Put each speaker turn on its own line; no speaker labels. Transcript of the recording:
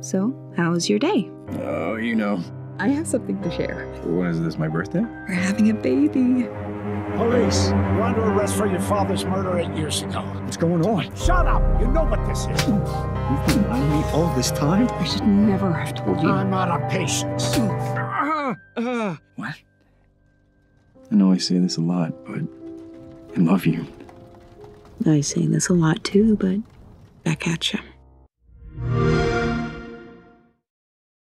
So, how was your day?
Oh, you know.
I have something to share.
When is this, my birthday?
We're having a baby.
Police, you're under arrest for your father's murder eight years ago.
What's going on?
Shut up! You know what this is.
You've been lying me all this time?
I should never have told you.
I'm out of patience.
What? I know I say this a lot, but I love you.
I say this a lot too, but back at you.